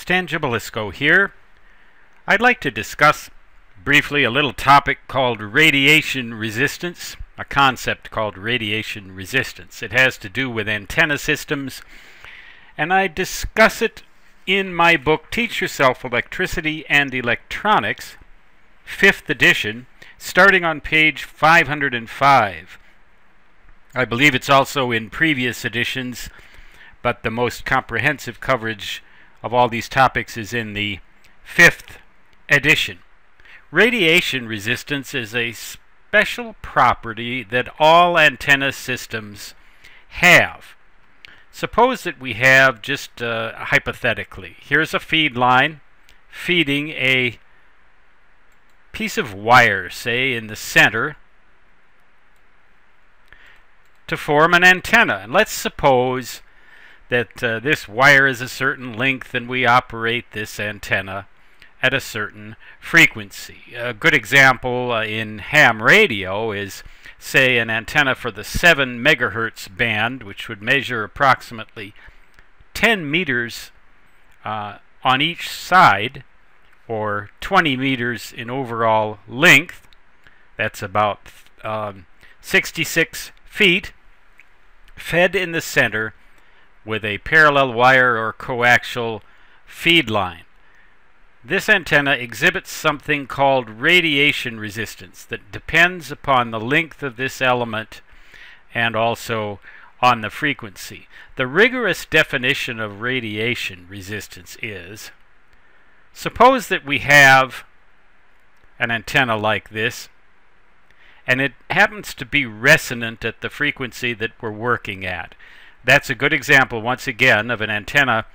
Stan Gibilisco here. I'd like to discuss briefly a little topic called radiation resistance, a concept called radiation resistance. It has to do with antenna systems, and I discuss it in my book Teach Yourself Electricity and Electronics, 5th edition, starting on page 505. I believe it's also in previous editions, but the most comprehensive coverage of all these topics is in the 5th edition. Radiation resistance is a special property that all antenna systems have. Suppose that we have, just uh, hypothetically, here's a feed line feeding a piece of wire, say, in the center to form an antenna. And let's suppose that uh, this wire is a certain length and we operate this antenna at a certain frequency. A good example uh, in ham radio is say an antenna for the 7 megahertz band which would measure approximately 10 meters uh, on each side or 20 meters in overall length that's about um, 66 feet fed in the center with a parallel wire or coaxial feed line. This antenna exhibits something called radiation resistance that depends upon the length of this element and also on the frequency. The rigorous definition of radiation resistance is suppose that we have an antenna like this and it happens to be resonant at the frequency that we're working at. That's a good example, once again, of an antenna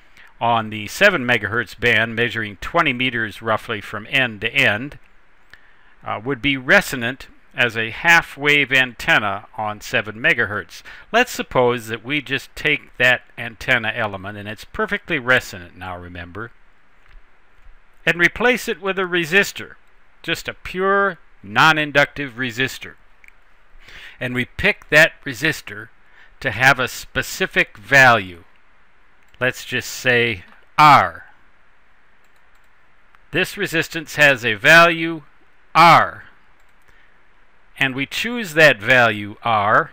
on the 7 megahertz band measuring 20 meters roughly from end to end uh, would be resonant as a half wave antenna on 7 megahertz. Let's suppose that we just take that antenna element and it's perfectly resonant now remember and replace it with a resistor just a pure non-inductive resistor and we pick that resistor to have a specific value let's just say R. This resistance has a value R. And we choose that value R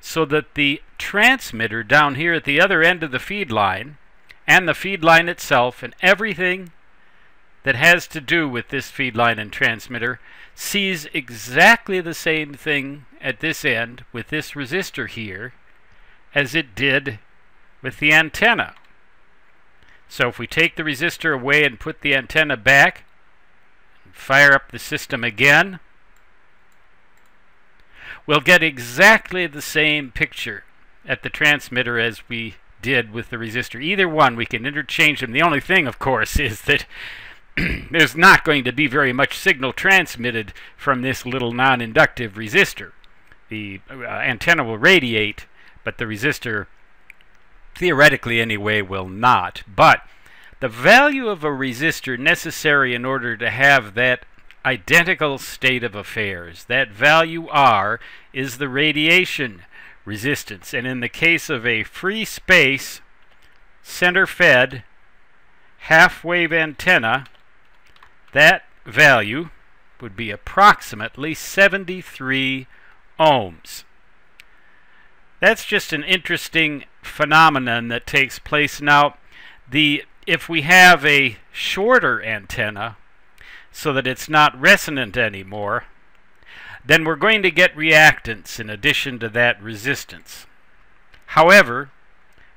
so that the transmitter down here at the other end of the feed line and the feed line itself and everything that has to do with this feed line and transmitter sees exactly the same thing at this end with this resistor here as it did with the antenna. So if we take the resistor away and put the antenna back, fire up the system again, we'll get exactly the same picture at the transmitter as we did with the resistor. Either one, we can interchange them. The only thing, of course, is that there's not going to be very much signal transmitted from this little non-inductive resistor. The uh, antenna will radiate, but the resistor theoretically anyway, will not. But the value of a resistor necessary in order to have that identical state of affairs, that value R, is the radiation resistance. And in the case of a free space, center-fed, half-wave antenna, that value would be approximately 73 ohms. That's just an interesting phenomenon that takes place. Now, the if we have a shorter antenna so that it's not resonant anymore, then we're going to get reactance in addition to that resistance. However,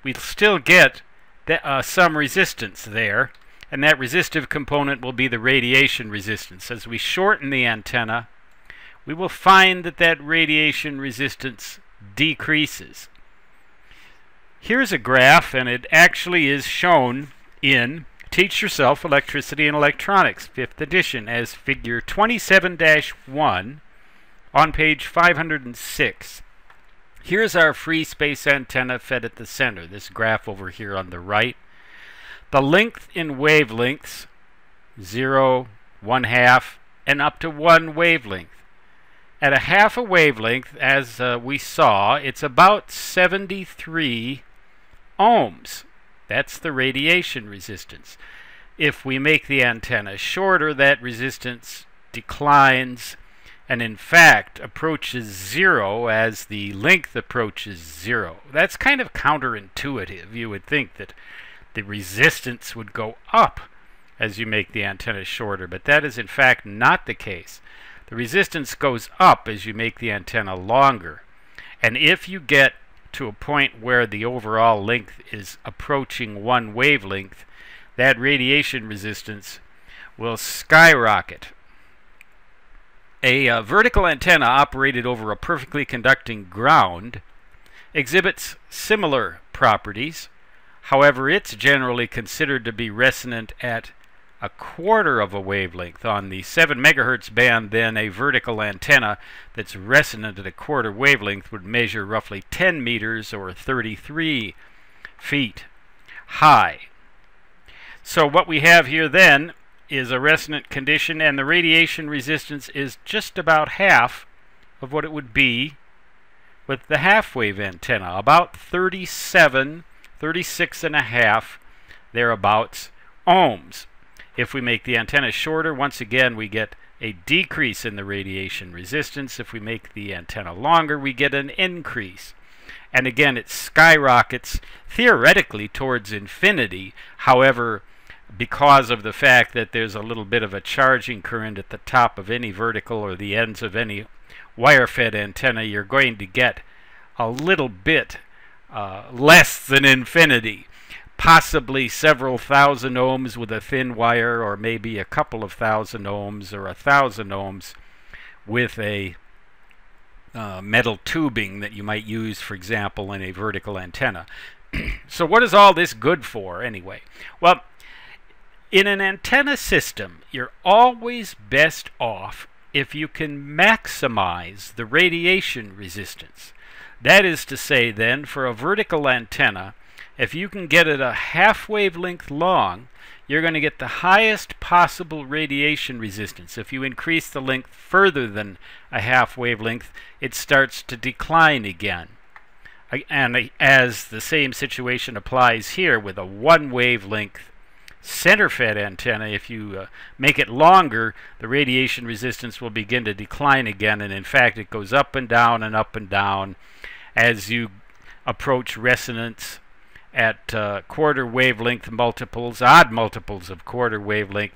we still get the, uh, some resistance there, and that resistive component will be the radiation resistance. As we shorten the antenna, we will find that that radiation resistance decreases. Here's a graph, and it actually is shown in Teach Yourself Electricity and Electronics, 5th edition, as figure 27-1 on page 506. Here's our free space antenna fed at the center, this graph over here on the right. The length in wavelengths, 0, 1 half, and up to 1 wavelength. At a half a wavelength, as uh, we saw, it's about 73 ohms. That's the radiation resistance. If we make the antenna shorter, that resistance declines and in fact approaches zero as the length approaches zero. That's kind of counterintuitive. You would think that the resistance would go up as you make the antenna shorter, but that is in fact not the case. The resistance goes up as you make the antenna longer. And if you get to a point where the overall length is approaching one wavelength, that radiation resistance will skyrocket a uh, vertical antenna operated over a perfectly conducting ground exhibits similar properties. However, it's generally considered to be resonant at a quarter of a wavelength. On the 7 megahertz band, then, a vertical antenna that's resonant at a quarter wavelength would measure roughly 10 meters or 33 feet high. So what we have here then is a resonant condition and the radiation resistance is just about half of what it would be with the half wave antenna about 37 36 and a half thereabouts ohms. If we make the antenna shorter once again we get a decrease in the radiation resistance. If we make the antenna longer we get an increase. And again it skyrockets theoretically towards infinity. However because of the fact that there's a little bit of a charging current at the top of any vertical or the ends of any wire-fed antenna, you're going to get a little bit uh, less than infinity. Possibly several thousand ohms with a thin wire, or maybe a couple of thousand ohms or a thousand ohms with a uh, metal tubing that you might use, for example, in a vertical antenna. so what is all this good for, anyway? Well, in an antenna system, you're always best off if you can maximize the radiation resistance. That is to say, then, for a vertical antenna, if you can get it a half wavelength long, you're going to get the highest possible radiation resistance. If you increase the length further than a half wavelength, it starts to decline again. And as the same situation applies here with a one wavelength center fed antenna, if you uh, make it longer, the radiation resistance will begin to decline again. And in fact, it goes up and down and up and down as you approach resonance at uh, quarter wavelength multiples, odd multiples of quarter wavelength,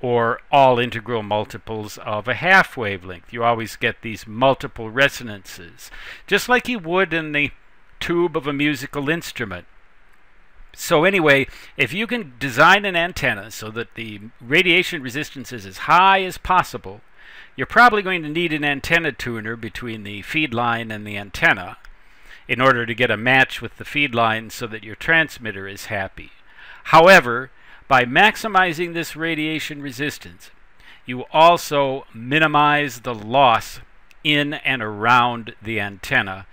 or all integral multiples of a half wavelength. You always get these multiple resonances, just like you would in the tube of a musical instrument. So anyway, if you can design an antenna so that the radiation resistance is as high as possible, you're probably going to need an antenna tuner between the feed line and the antenna in order to get a match with the feed line so that your transmitter is happy. However, by maximizing this radiation resistance, you also minimize the loss in and around the antenna,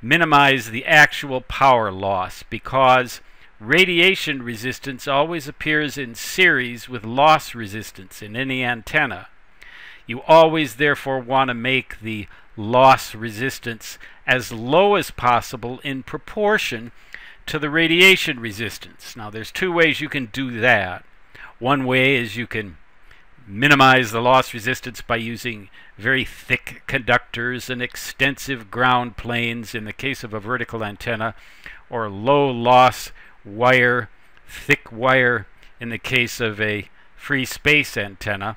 minimize the actual power loss because Radiation resistance always appears in series with loss resistance in any antenna. You always therefore want to make the loss resistance as low as possible in proportion to the radiation resistance. Now there's two ways you can do that. One way is you can minimize the loss resistance by using very thick conductors and extensive ground planes in the case of a vertical antenna or low loss wire, thick wire in the case of a free space antenna.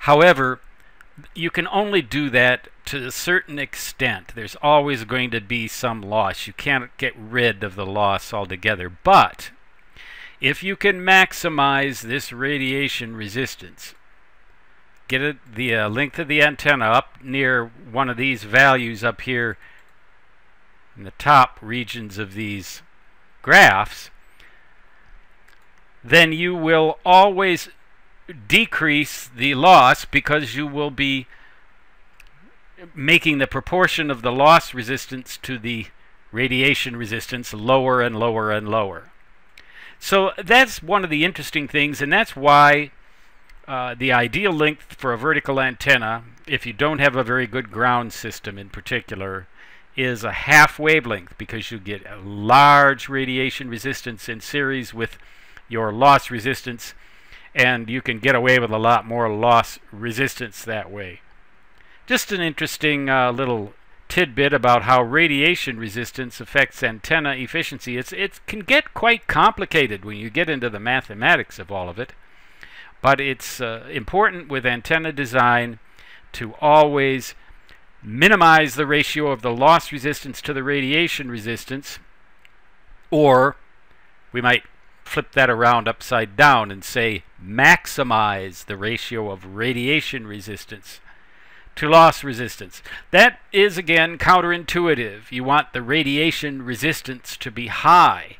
However, you can only do that to a certain extent. There's always going to be some loss. You can't get rid of the loss altogether. But if you can maximize this radiation resistance, get it, the uh, length of the antenna up near one of these values up here in the top regions of these graphs, then you will always decrease the loss because you will be making the proportion of the loss resistance to the radiation resistance lower and lower and lower. So that's one of the interesting things, and that's why uh, the ideal length for a vertical antenna, if you don't have a very good ground system in particular, is a half wavelength because you get a large radiation resistance in series with your loss resistance and you can get away with a lot more loss resistance that way. Just an interesting uh, little tidbit about how radiation resistance affects antenna efficiency. It's, it can get quite complicated when you get into the mathematics of all of it, but it's uh, important with antenna design to always minimize the ratio of the loss resistance to the radiation resistance, or we might flip that around upside down and say maximize the ratio of radiation resistance to loss resistance. That is again counterintuitive. You want the radiation resistance to be high.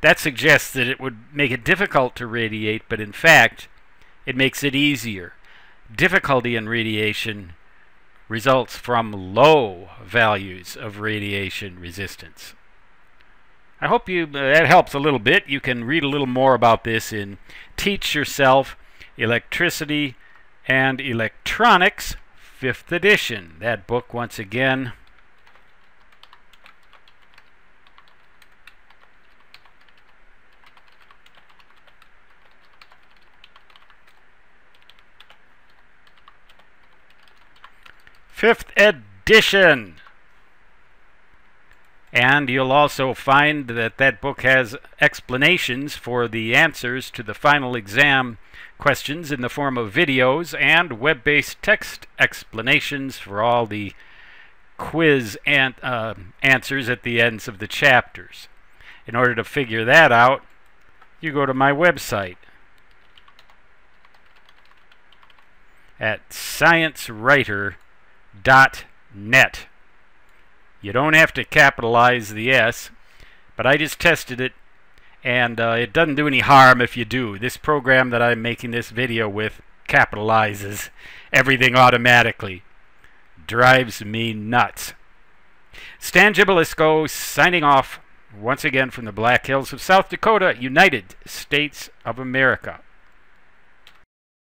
That suggests that it would make it difficult to radiate, but in fact, it makes it easier. Difficulty in radiation results from low values of radiation resistance. I hope you uh, that helps a little bit. You can read a little more about this in Teach Yourself Electricity and Electronics, 5th edition. That book, once again, Fifth edition. And you'll also find that that book has explanations for the answers to the final exam questions in the form of videos and web-based text explanations for all the quiz an uh, answers at the ends of the chapters. In order to figure that out, you go to my website at sciencewriter.net. You don't have to capitalize the S, but I just tested it, and uh, it doesn't do any harm if you do. This program that I'm making this video with capitalizes everything automatically. Drives me nuts. Stan Gibilisco signing off once again from the Black Hills of South Dakota, United States of America.